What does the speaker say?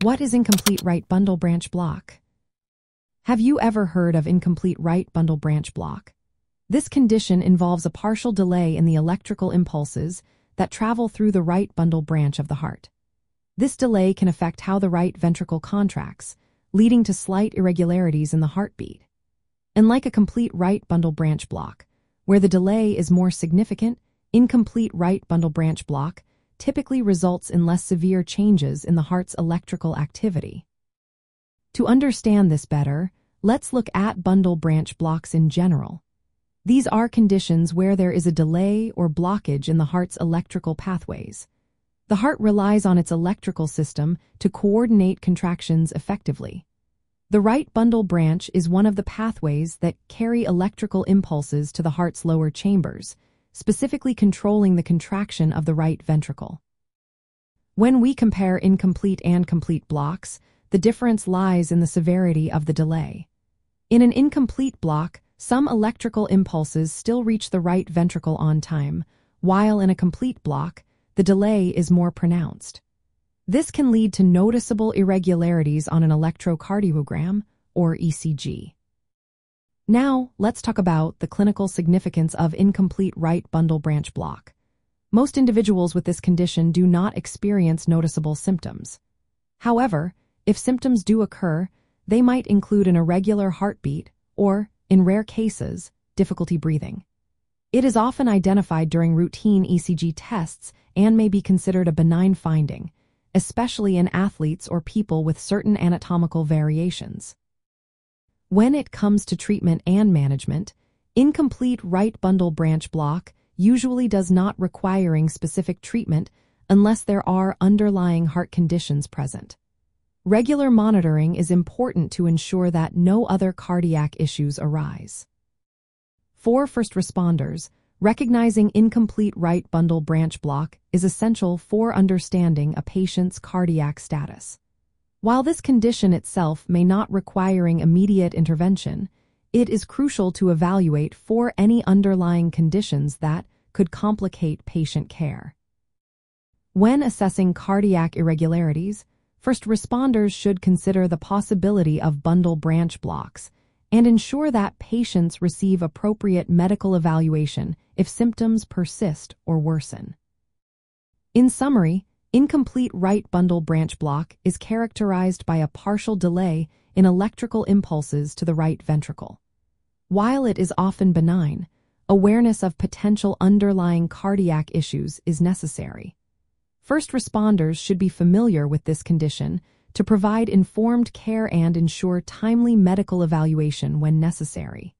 What is incomplete right bundle branch block? Have you ever heard of incomplete right bundle branch block? This condition involves a partial delay in the electrical impulses that travel through the right bundle branch of the heart. This delay can affect how the right ventricle contracts, leading to slight irregularities in the heartbeat. Unlike a complete right bundle branch block, where the delay is more significant, incomplete right bundle branch block typically results in less severe changes in the heart's electrical activity. To understand this better, let's look at bundle branch blocks in general. These are conditions where there is a delay or blockage in the heart's electrical pathways. The heart relies on its electrical system to coordinate contractions effectively. The right bundle branch is one of the pathways that carry electrical impulses to the heart's lower chambers, specifically controlling the contraction of the right ventricle. When we compare incomplete and complete blocks, the difference lies in the severity of the delay. In an incomplete block, some electrical impulses still reach the right ventricle on time, while in a complete block, the delay is more pronounced. This can lead to noticeable irregularities on an electrocardiogram, or ECG. Now, let's talk about the clinical significance of incomplete right bundle branch block. Most individuals with this condition do not experience noticeable symptoms. However, if symptoms do occur, they might include an irregular heartbeat or, in rare cases, difficulty breathing. It is often identified during routine ECG tests and may be considered a benign finding, especially in athletes or people with certain anatomical variations. When it comes to treatment and management, incomplete right bundle branch block usually does not requiring specific treatment unless there are underlying heart conditions present. Regular monitoring is important to ensure that no other cardiac issues arise. For first responders, recognizing incomplete right bundle branch block is essential for understanding a patient's cardiac status. While this condition itself may not requiring immediate intervention, it is crucial to evaluate for any underlying conditions that could complicate patient care. When assessing cardiac irregularities, first responders should consider the possibility of bundle branch blocks and ensure that patients receive appropriate medical evaluation if symptoms persist or worsen. In summary, Incomplete right bundle branch block is characterized by a partial delay in electrical impulses to the right ventricle. While it is often benign, awareness of potential underlying cardiac issues is necessary. First responders should be familiar with this condition to provide informed care and ensure timely medical evaluation when necessary.